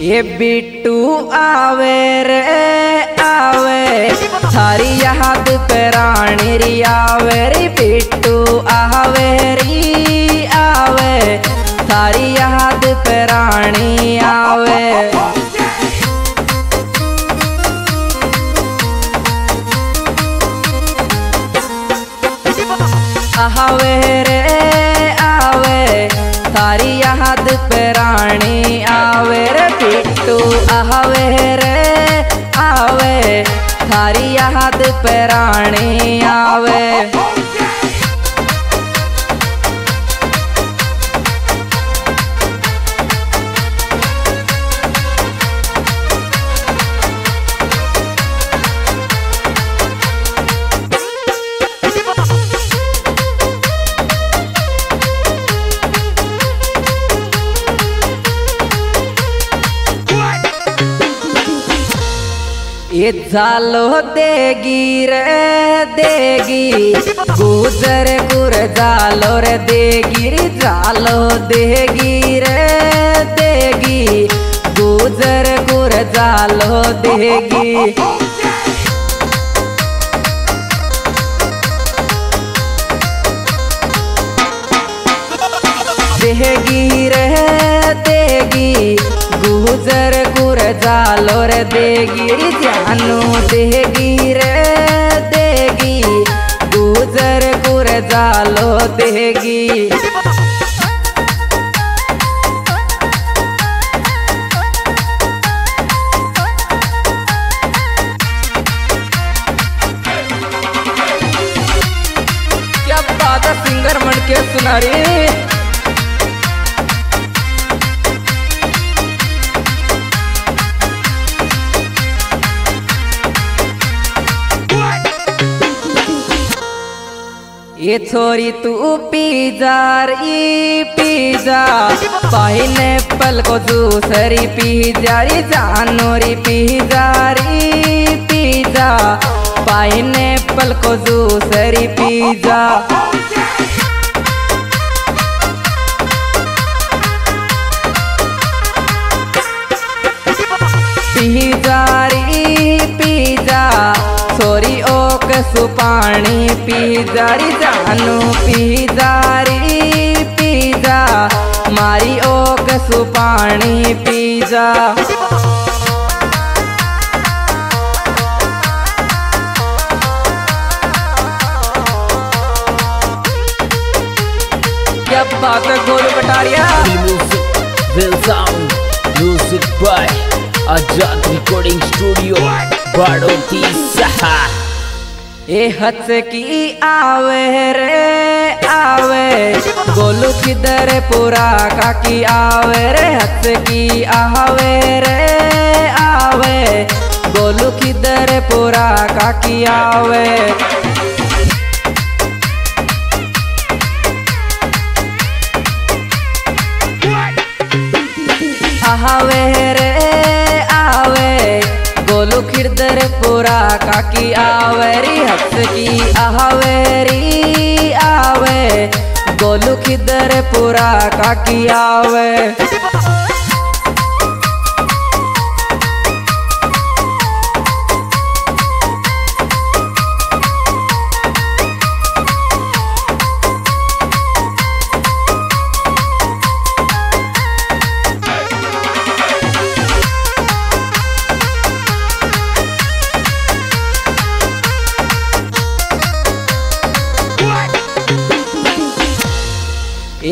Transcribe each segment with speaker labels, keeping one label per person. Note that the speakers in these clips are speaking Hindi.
Speaker 1: ये बिट्टू आवे रे, आवे। थारी याद पे रानी री आवे रे, बिट्टू आवे री, आवे। थारी याद पे रानी आवे। आवे रे। ये झालो देगी रे, देगी। गुजर गुर झालो रे, देगी झालो देगी रे, देगी। गुजर गुर जालो देगी। देगी रे जालो रे देगी रे जानू देगी रे, देगी। गुजर गुर जालो देगी। सिंगर मन के सुना रे ये छोरी तू पीजार ई पीजा पाइने पल को दूसरी पीजारी जानोरी पीजारी पीजा पाइने पल को दूसरी पीजा पीजारी पानी पी जारी जानू पी जारी पी जा। मारी ओ कसू
Speaker 2: पानी पी जा। Music by Azad recording studio Badoti सहा
Speaker 1: ए हंस की आवे रे, आवे। गोलू किधर पूरा काकी आवे रे, हंस की आवे रे, आवे। गोलू किधर पूरा काकी आवे। आवे रे काकी आवेरी हंस की आवेरी आवे। गोलू किधर पूरा काकी आवे।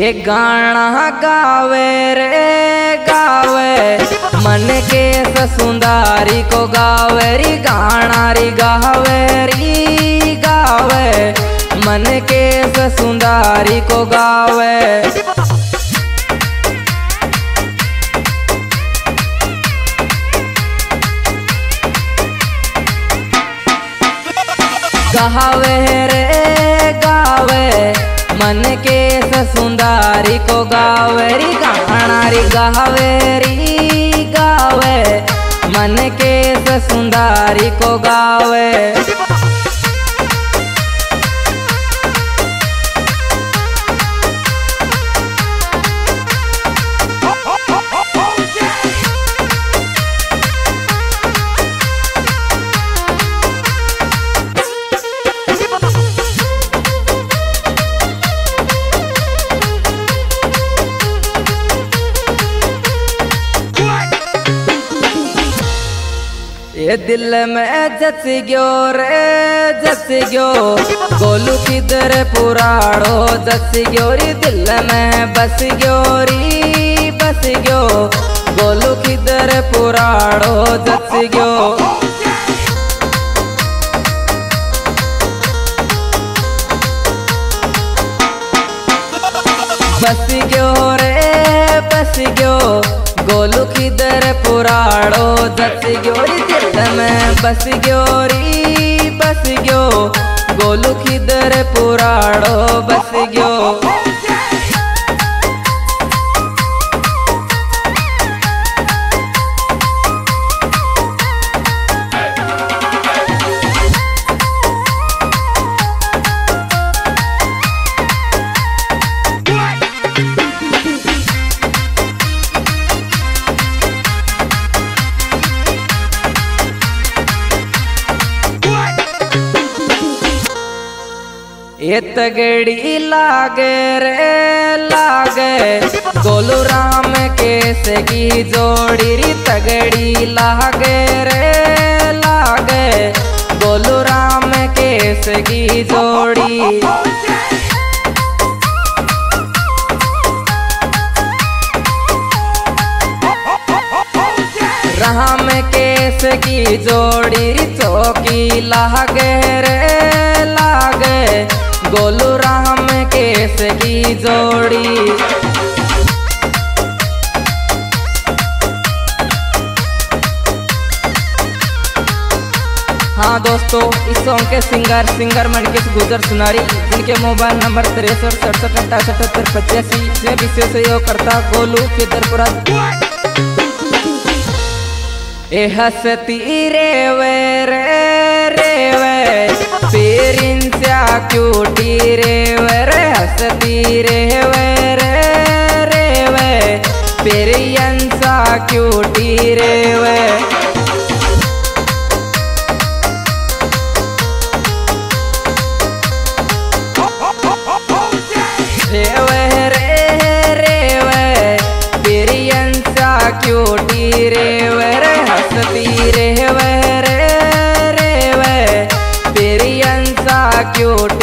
Speaker 1: एक गाना गावे रे, गावे। मन के ससुंदारी को गावे री, गाना री, गावे री, गावे। मन के ससुंदारी को गावे। गावे रे, गावे। मन के ससुंदारी को गावेरी गाणारी गावेरी गावे। मन के सुंदारी को गावे। ये दिल में जस गयो रे, जस गयो। गोलू किधर पुराड़ो जस गयो दिल में, बस गयो री, बस गयो। गोलू किधर पुराड़ो जस गयो। बस गयो रे, बस गयो। गोलू की दर पुराड़ो दस ग्योरी दिल में बस ग्योरी, बस ग्यो। गोलू की दर पुराड़ो बस गयो। ये तगड़ी लागे रे, लागे। गोलू राम के सगी जोड़ी री तगड़ी लागे रे, लागे। गोलू राम के सगी जोड़ी। राम की जोड़ी चौकी लागे रे। गोलू राम केस की जोड़ी। हाँ दोस्तों इस सॉन्ग के सिंगर सिंगर मनकेश गुजर सुनारी। जिनके मोबाइल नंबर तिरसठ सड़सठ अट्ठाईस अठहत्तर पचासी। से विशेष सहयोग करता गोलू केदरपुरा। ए हसती रे वे रे। क्यूटी रे वे, रे हसती रे वे, रे रे वे। पेरियन सा क्यूटी रे वे। रे वे, रे रे वे। पेरियन रे llorar